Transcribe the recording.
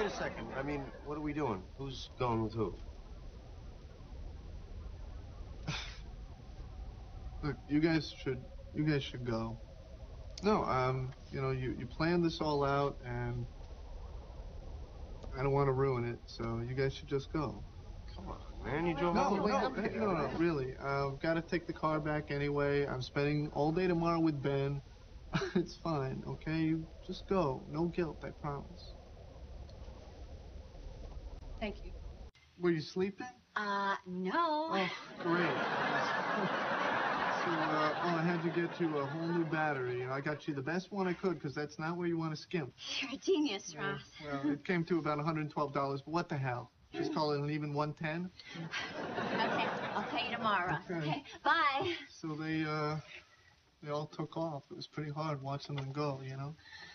wait a second. I mean, what are we doing? Who's going with who? Look, you guys should you guys should go. No, um, you know, you, you planned this all out and I don't want to ruin it, so you guys should just go. Come on, man. You drove No, all the way no, up no, here. no, no, really. I've got to take the car back anyway. I'm spending all day tomorrow with Ben. it's fine, okay? You just go. No guilt, I promise. Thank you. Were you sleeping? Uh, no. Oh, great. So, uh, oh, I had to get you a whole new battery. I got you the best one I could because that's not where you want to skimp. You're a genius, Yeah, Ross. well, it came to about $112, but what the hell? Just call it an even 110. Okay, I'll pay you tomorrow. Okay. Okay, bye. So they, uh, they all took off. It was pretty hard watching them go, you know? Yeah, okay, bye.